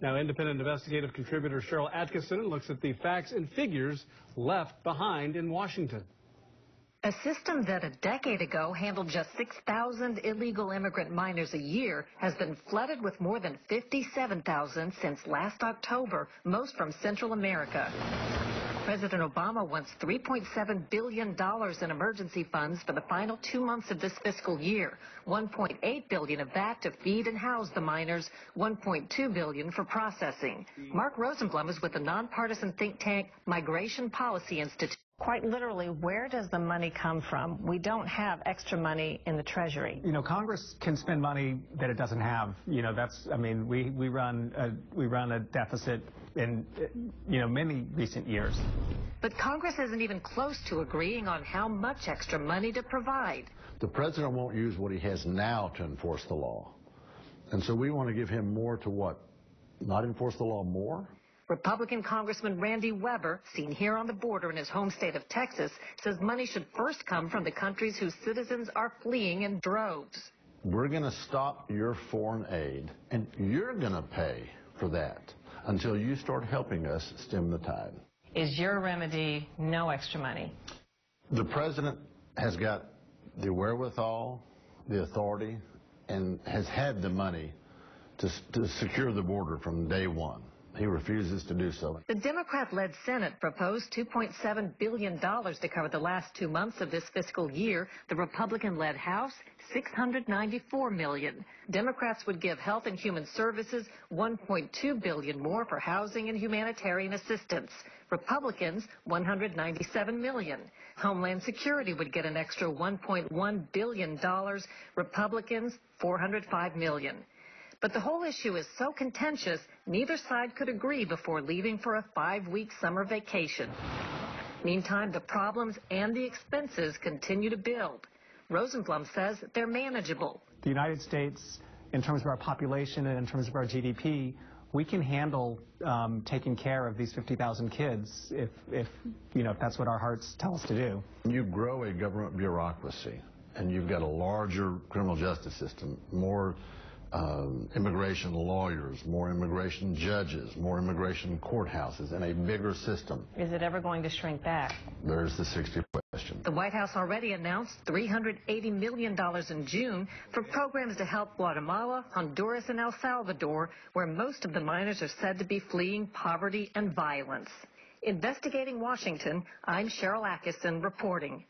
Now, independent investigative contributor Sharyl Attkisson looks at the facts and figures left behind in Washington. A system that a decade ago handled just 6,000 illegal immigrant minors a year has been flooded with more than 57,000 since last October, most from Central America. President Obama wants $3.7 billion in emergency funds for the final two months of this fiscal year. 1.8 billion of that to feed and house the minors, 1.2 billion for processing. Marc Rosenblum is with the nonpartisan think tank Migration Policy Institute. Quite literally, where does the money come from? We don't have extra money in the Treasury. You know, Congress can spend money that it doesn't have. You know, that's, I mean, we, we run a, we run a deficit in, you know, many recent years. But Congress isn't even close to agreeing on how much extra money to provide. The president won't use what he has now to enforce the law. And so we want to give him more to what? Not enforce the law more? Republican Congressman Randy Weber, seen here on the border in his home state of Texas, says money should first come from the countries whose citizens are fleeing in droves. We're going to stop your foreign aid, and you're going to pay for that until you start helping us stem the tide. Is your remedy no extra money? The president has got the wherewithal, the authority, and has had the money to, to secure the border from day one. He refuses to do so. The Democrat-led Senate proposed $2.7 billion to cover the last two months of this fiscal year. The Republican-led House, 694 million. Democrats would give Health and Human Services 1.2 billion more for housing and humanitarian assistance. Republicans, 197 million. Homeland Security would get an extra $1.1 billion. Republicans, $405 million. But the whole issue is so contentious, neither side could agree before leaving for a five-week summer vacation. Meantime, the problems and the expenses continue to build. Rosenblum says they're manageable. The United States, in terms of our population and in terms of our GDP, we can handle um, taking care of these 50,000 kids if, if, you know, if that's what our hearts tell us to do. You grow a government bureaucracy, and you've got a larger criminal justice system, more um, immigration lawyers, more immigration judges, more immigration courthouses, and a bigger system. Is it ever going to shrink back? There's the 60 question. The White House already announced $380 million in June for programs to help Guatemala, Honduras, and El Salvador, where most of the minors are said to be fleeing poverty and violence. Investigating Washington, I'm Sharyl Attkisson reporting.